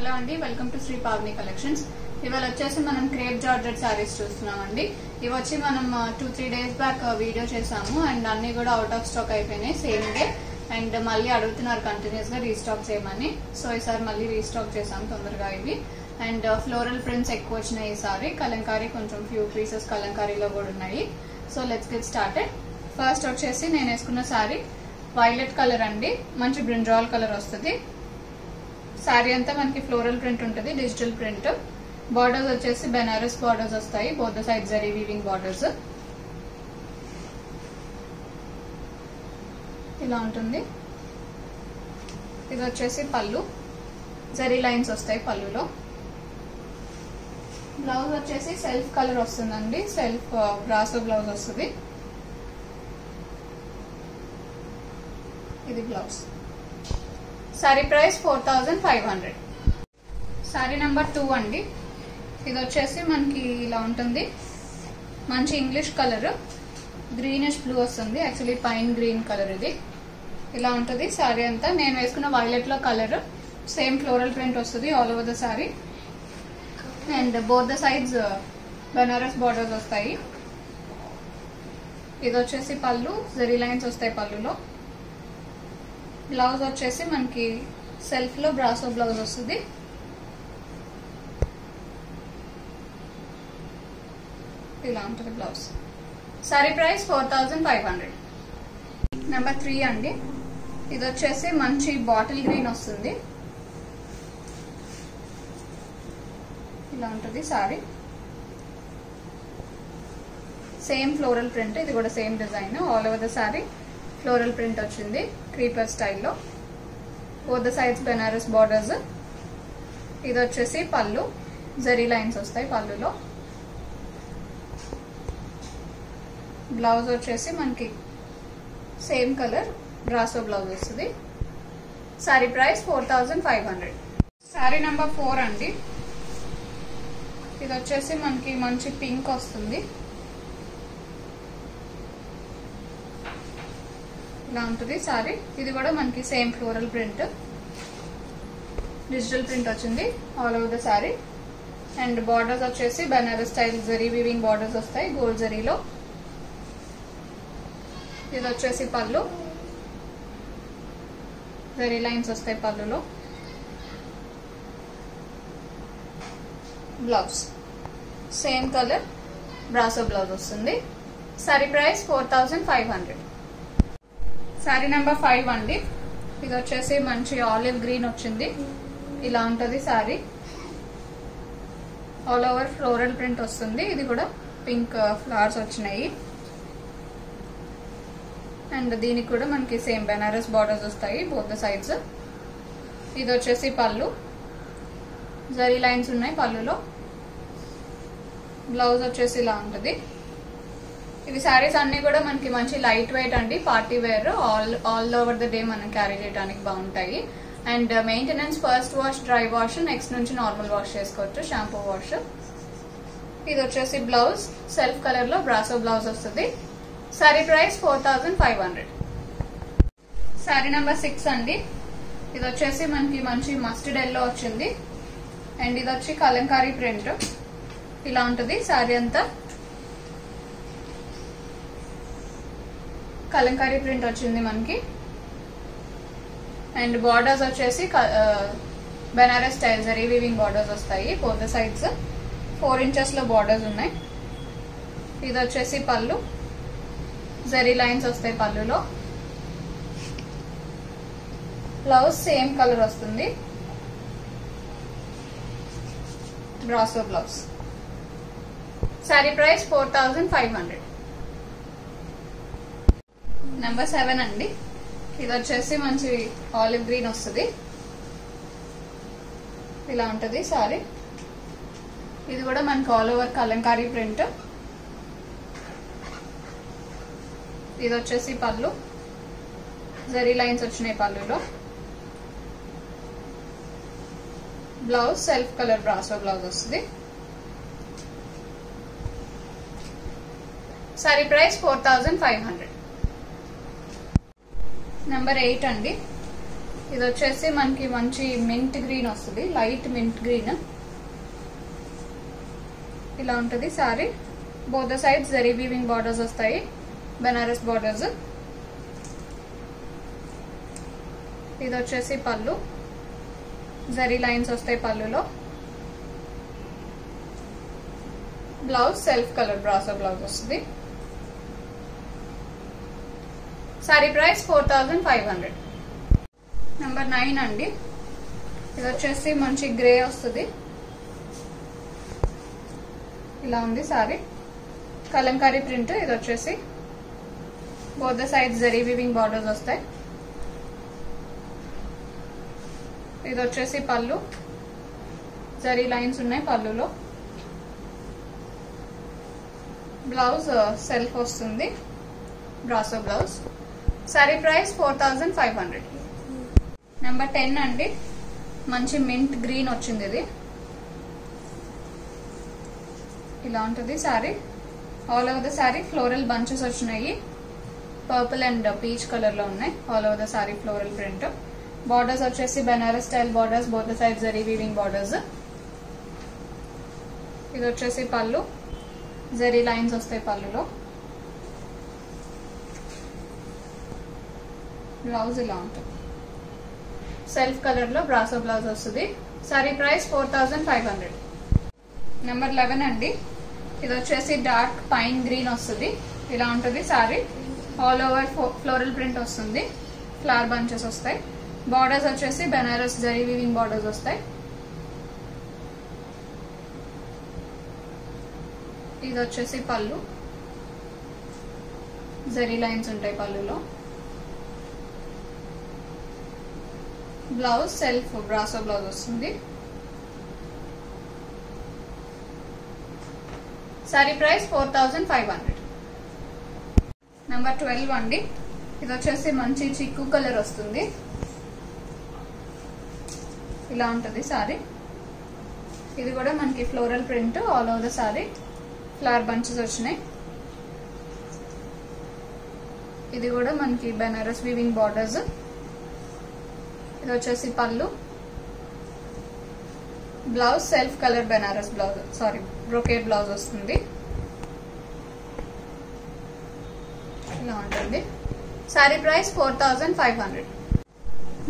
Hello అండి. Welcome to Shri Pavani collections ఇవాళ వచ్చేసి మనం క్రేప్ జార్జెట్ శారీస్ చూస్తున్నామండి. ఇవి వచ్చి మనం two three days back video చేసాము అండ్ అన్ని కూడా అవుట్ ఆఫ్ స్టాక్ అయిపోయినాయి. సేమ్ డే అండ్ మళ్ళీ అడుగుతున్నారు కంటిన్యూస్గా రీస్టాక్ చేయమని. సో ఈసారి మళ్ళీ రీస్టాక్ చేసాము తొందరగా ఇవి. అండ్ ఫ్లోరల్ ప్రింట్స్ ఎక్కువ వచ్చినాయి ఈసారి. కలంకారీ కొంచెం ఫ్యూ పీసెస్ కలంకారీలో కూడా ఉన్నాయి. So let's get started first వచ్చేసి నేను వేసుకున్న శారీ వైలెట్ కలర్ అండి. మంచి బ్రింజాల్ కలర్ వస్తుంది. శారీ అంతా మనకి ఫ్లోరల్ ప్రింట్ ఉంటుంది డిజిటల్ ప్రింట్. బార్డర్స్ వచ్చేసి బెనారస్ బార్డర్స్ వస్తాయి both side zari weaving borders ఇలా ఉంటుంది. ఇది వచ్చేసి పళ్ళు. జరీ లైన్స్ వస్తాయి పళ్ళులో. బ్లౌజ్ వచ్చేసి సెల్ఫ్ కలర్ వస్తుందండి. సెల్ఫ్ బ్రాసో బ్లౌజ్ వస్తుంది. ఇది blouse sari price four thousand five hundred sari number two అండి. ఇది వచ్చేసి మనకి ఇలా ఉంటుంది. మంచి ఇంగ్లీష్ కలర్ గ్రీనిష్ బ్లూ వస్తుంది. యాక్చువల్లీ పైన్ గ్రీన్ కలర్ ఇది. ఇలా ఉంటుంది సారీ అంతా. నేను వేసుకున్న వైలెట్లో కలర్ సేమ్ ఫ్లోరల్ ప్రింట్ వస్తుంది all over the sari and both the sides Banaras borders వస్తాయి. ఇది వచ్చేసి పళ్ళు జెరీ లైన్స్ వస్తాయి పళ్ళులో. బ్లౌజ్ వచ్చేసి మనకి సెల్ఫ్లో బ్రాసో బ్లౌజ్ వస్తుంది. ఇలా ఉంటుంది blouse. Sari price four thousand five hundred. Number three అండి. ఇది వచ్చేసి మంచి బాటిల్ గ్రీన్ వస్తుంది. ఇలా ఉంటుంది సారీ. సేమ్ ఫ్లోరల్ ప్రింట్ ఇది కూడా same design all over the sari. Floral print వచ్చింది క్రీపర్ స్టైల్లో both the sides Banaras borders ఇది వచ్చేసి పళ్ళు. జరీ లైన్స్ వస్తాయి పళ్ళులో. బ్లౌజ్ వచ్చేసి మనకి సేమ్ కలర్ బ్రాసో బ్లౌజ్ వస్తుంది. Sari price four thousand five hundred sari number four అండి. ఇది వచ్చేసి మనకి మంచి పింక్ వస్తుంది. ఇలా ఉంటుంది సారీ. ఇది కూడా మనకి same floral print. Digital print వచ్చింది. All over the sari and borders వచ్చేసి Banaras style zari weaving borders వస్తాయి గోల్డ్ జరీలో ఇది వచ్చేసి పళ్ళు. జరీ లైన్స్ వస్తాయి పళ్ళులో. Blouse same colour brasso blouse వస్తుంది. Sari price four thousand five hundred sari number five అండి. ఇది వచ్చేసి మంచి ఆలివ్ గ్రీన్ వచ్చింది. ఇలా ఉంటుంది sari all over floral print వస్తుంది. ఇది కూడా పింక్ ఫ్లవర్స్ uh, వచ్చినాయి. అండ్ దీనికి కూడా మనకి సేమ్ బెనారస్ బార్డర్స్ వస్తాయి బోత్ సైడ్స్ ఇది వచ్చేసి పళ్ళు. జరీ లైన్స్ ఉన్నాయి పళ్ళులో. బ్లౌజ్ వచ్చేసి ఇలా ఉంటుంది. ఇవి శారీస్ అన్ని కూడా మనకి మంచి లైట్ వెయిట్ అండి party wear all all over the day మనం క్యారీ చేయడానికి బాగుంటాయి. And maintenance first wash dry wash next నుంచి నార్మల్ వాష్ చేసుకోవచ్చు షాంపూ వాష్ ఇది వచ్చేసి బ్లౌజ్ సెల్ఫ్ కలర్లో బ్రాసో బ్లౌజ్ వస్తుంది. Sari price four thousand five hundred sari number six అండి. ఇది వచ్చేసి మనకి మంచి మస్టర్డ్ ఎల్లో వచ్చింది. అండ్ ఇది వచ్చి కలంకారీ ప్రింట్ ఇలా ఉంటుంది సారీ అంతా. కలంకారీ ప్రింట్ వచ్చింది మనకి. అండ్ బార్డర్స్ వచ్చేసి Banaras style zari weaving borders వస్తాయి బోత్ సైడ్స్ ఫోర్ ఇంచెస్లో బార్డర్స్ ఉన్నాయి. ఇది వచ్చేసి పళ్ళు. జరీ లైన్స్ వస్తాయి పళ్ళులో. బ్లౌజ్ సేమ్ కలర్ వస్తుంది. Brasso blouse sari price four thousand five hundred number seven అండి. ఇది వచ్చేసి మంచి ఆలివ్ గ్రీన్ వస్తుంది. ఇలా ఉంటుంది సారీ ఇది కూడా మనకి ఆల్ ఓవర్ కలంకారీ ప్రింట్ ఇది వచ్చేసి పళ్ళు. జరీ లైన్స్ వచ్చినాయి పళ్ళులో. Blouse self colour brasso blouse వస్తుంది. Sari price four thousand five hundred number eight అండి. ఇది వచ్చేసి మనకి మంచి మింట్ గ్రీన్ వస్తుంది. లైట్ మింట్ గ్రీన్ ఇలా ఉంటుంది సారీ. బోధ సైడ్స్ జరీ వీవింగ్ బార్డర్స్ వస్తాయి. బెనారస్ బార్డర్స్ ఇది వచ్చేసి పళ్ళు. జరీ లైన్స్ వస్తాయి పళ్ళులో. Blouse self colour brasso blouse వస్తుంది. Sari price four thousand five hundred. Number nine అండి. ఇది వచ్చేసి మంచి గ్రే వస్తుంది. ఇలా ఉంది సారీ. కలంకారీ ప్రింట్ ఇది వచ్చేసి both the side zari weaving borders వస్తాయి. ఇది వచ్చేసి పళ్ళు. జరీ లైన్స్ ఉన్నాయి పళ్ళులో. బ్లౌజ్ సెల్ఫ్ uh, వస్తుంది. Brasso blouse sari price four thousand five hundred number ten అండి. మంచి మింట్ గ్రీన్ వచ్చింది ఇది. ఇలా ఉంటుంది sari all over the sari floral bunches వచ్చినాయి. పర్పుల్ అండ్ పీచ్ కలర్లో ఉన్నాయి. All over the sari floral print borders వచ్చేసి Banaras style borders both side zari weaving borders ఇది వచ్చేసి పళ్ళు. జరీ లైన్స్ వస్తాయి పళ్ళులో. బ్లౌజ్ ఇలా ఉంటుంది సెల్ఫ్ కలర్లో బ్రాసో బ్లౌజ్ వస్తుంది. Sari price four thousand five hundred. Number eleven అండి. ఇది వచ్చేసి డార్క్ పైన్ గ్రీన్ వస్తుంది. ఇలా ఉంటుంది sari. All over floral print వస్తుంది. ఫ్లవర్ బంచెస్ వస్తాయి. బార్డర్స్ వచ్చేసి బెనారస్ జరీ వీవింగ్ బార్డర్స్ వస్తాయి. ఇది వచ్చేసి పళ్ళు. జరీ లైన్స్ ఉంటాయి పళ్ళులో. బ్లౌజ్ సెల్ఫ్ బ్రాసో బ్లౌజ్ వస్తుంది. Sari price four thousand five hundred. Number twelve అండి. ఇది వచ్చేసి మంచి చిక్కు కలర్ వస్తుంది. ఇలా ఉంటుంది సారీ. ఇది కూడా మనకి floral print all over the sari. Flower bunches వచ్చినాయి. ఇది కూడా మనకి బెనారస్ వీవింగ్ బార్డర్స్ ఇది వచ్చేసి పళ్ళు. Blouse self colour Banaras blouse sorry brocade blouse వస్తుంది. ఇలా ఉంటుంది. Sari price four thousand five hundred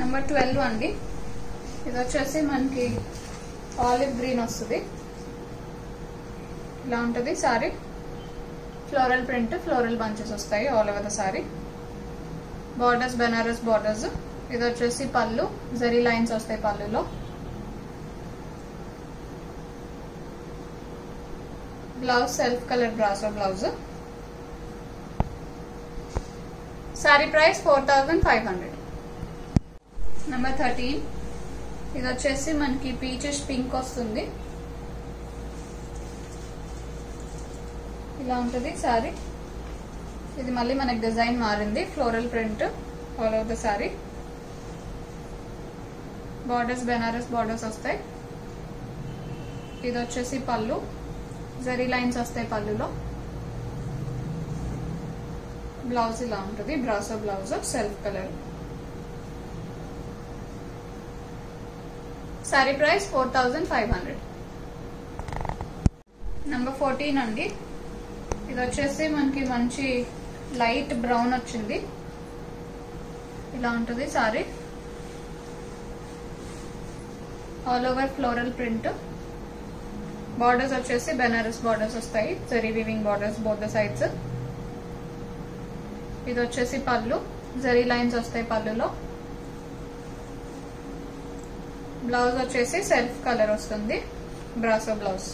number twelve అండి. ఇది వచ్చేసి మనకి ఆలివ్ గ్రీన్ వస్తుంది. ఇలా ఉంటుంది sari floral print floral bunches వస్తాయి all over the sari borders Banaras borders ఇది వచ్చేసి పళ్ళు. జరీ లైన్స్ వస్తాయి పళ్ళులో. Blouse self colour brasso blouse. Sari price four thousand five hundred. Number thirteen. ఇది వచ్చేసి మనకి పీచెస్ పింక్ వస్తుంది. ఇలా ఉంటుంది సారీ. ఇది మళ్ళీ మనకి డిజైన్ మారింది. Floral print all over the sari. Borders Banaras borders వస్తాయి. ఇది వచ్చేసి పళ్ళు. జరీ లైన్స్ వస్తాయి పళ్ళులో. బ్లౌజ్ ఇలా ఉంటుంది. Brasso blouse self colour sari price four thousand five hundred number fourteen అండి. ఇది వచ్చేసి మనకి మంచి లైట్ బ్రౌన్ వచ్చింది. ఇలా ఉంటుంది sari all over floral print borders వచ్చేసి బెనారస్ బార్డర్స్ వస్తాయి. Zari weaving borders both the sides ఇది వచ్చేసి పళ్ళు. జరీ లైన్స్ వస్తాయి పళ్ళులో. బ్లౌజ్ వచ్చేసి సెల్ఫ్ కలర్ వస్తుంది. Brasso blouse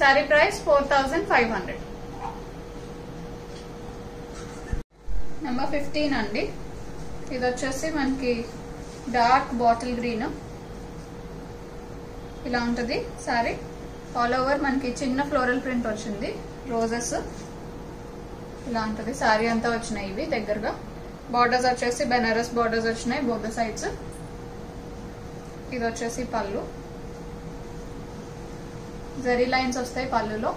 sari price four thousand five hundred number fifteen అండి. ఇది వచ్చేసి మనకి డార్క్ బాటిల్ గ్రీన్. ఇలా ఉంటుంది సారీ. ఆల్ ఓవర్ మనకి చిన్న ఫ్లోరల్ ప్రింట్ వచ్చింది. రోజెస్ ఇలా ఉంటుంది. సారీ అంతా వచ్చినాయి ఇవి దగ్గరగా. బార్డర్స్ వచ్చేసి బెనారస్ బార్డర్స్ వచ్చినాయి బోత్ సైడ్స్ ఇది వచ్చేసి పళ్ళు. జరీ లైన్స్ వస్తాయి పళ్ళులో.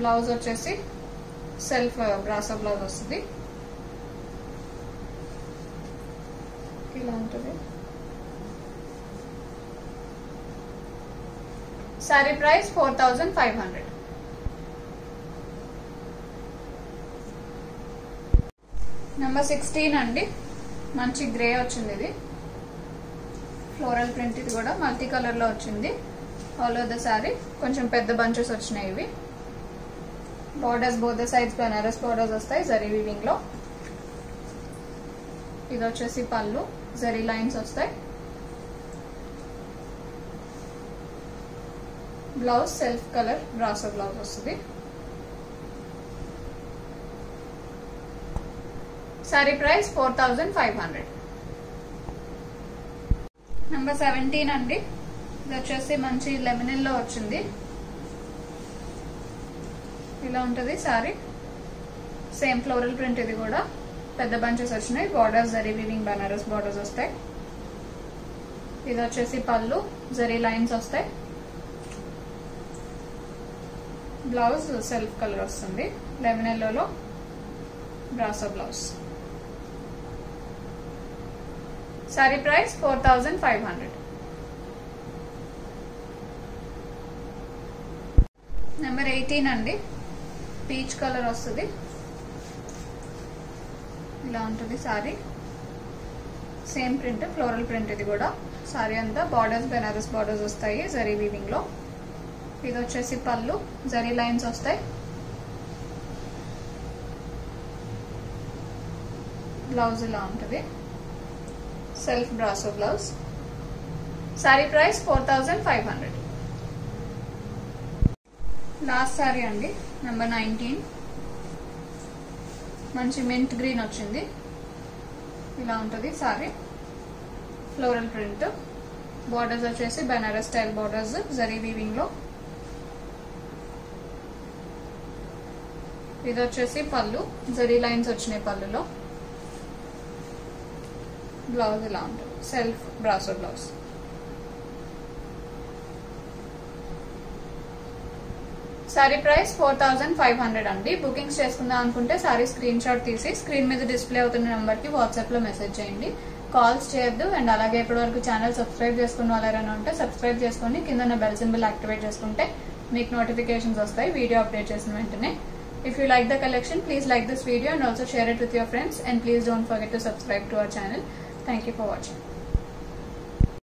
బ్లౌజ్ వచ్చేసి సెల్ఫ్ బ్రాసో బ్లౌజ్ వస్తుంది. ఇలా ఉంటుంది. Sari price four thousand five hundred number sixteen అండి. మంచి గ్రే వచ్చింది ఇది. ఫ్లోరల్ ప్రింట్ ఇది కూడా మల్టీ కలర్లో వచ్చింది. ఆల్ ఓవర్ ద సారీ కొంచెం పెద్ద బంచెస్ వచ్చినాయి ఇవి. Borders both sides Banaras borders వస్తాయి జరీ వివింగ్లో ఇది వచ్చేసి పళ్ళు. జరీ లైన్స్ వస్తాయి. Blouse self colour brasso blouse వస్తుంది. Sari price four thousand five hundred number seventeen అండి. ఇది వచ్చేసి మంచి లెమినల్లో వచ్చింది. ఇలా ఉంటుంది సారీ సేమ్ ఫ్లోరల్ ప్రింట్ ఇది కూడా. పెద్ద బంచెస్ వచ్చినాయి. Borders zari weaving Banaras borders వస్తాయి. ఇది వచ్చేసి పళ్ళు జరీ లైన్స్ వస్తాయి. బ్లౌజ్ సెల్ఫ్ కలర్ వస్తుంది. Lemon ఎల్లోలో brasso blouse sari price four thousand five hundred number eighteen అండి. పీచ్ కలర్ వస్తుంది. ఇలా ఉంటుంది sari. Same print floral print ఇది కూడా. శారీ అంతా బార్డర్స్ బెనారస్ బార్డర్స్ వస్తాయి జరీ వీవింగ్లో. ఇది వచ్చేసి పళ్ళు జరీ లైన్స్ వస్తాయి. బ్లౌజ్ ఇలా ఉంటుంది. Self brasso blouse saree price four thousand five hundred last saree అండి నెంబర్ నైన్టీన్ మంచి మింట్ గ్రీన్ వచ్చింది. ఇలా ఉంటుంది సారీ. ఫ్లోరల్ ప్రింట్ బార్డర్స్ వచ్చేసి బెనారస్ స్టైల్ బార్డర్స్ జరీ వీవింగ్లో. ఇది వచ్చేసి పళ్ళు. జరీ లైన్స్ వచ్చినాయి పళ్ళులో. బ్లౌజ్ ఇలా ఉంటుంది. Self brasso blouse sari price four thousand five hundred అండి. బుకింగ్స్ చేసుకుందాం అనుకుంటే సారీ స్క్రీన్ షాట్ తీసి స్క్రీన్ మీద డిస్ప్లే అవుతున్న నెంబర్కి వాట్సాప్లో మెసేజ్ చేయండి. కాల్స్ చేయొద్దు అండ్ అలాగే ఇప్పటి వరకు ఛానల్ సబ్స్క్రైబ్ చేసుకున్న వాళ్ళైనా ఉంటే సబ్స్క్రైబ్ చేసుకుని కింద బెల్ సింబల్ యాక్టివేట్ చేసుకుంటే మీకు నోటిఫికేషన్స్ వస్తాయి. వీడియో అప్డేట్ చేసిన వెంటనే. If you like the collection please like this video and also share it with your friends and please don't forget to subscribe to our channel thank you for.